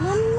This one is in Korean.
엄마.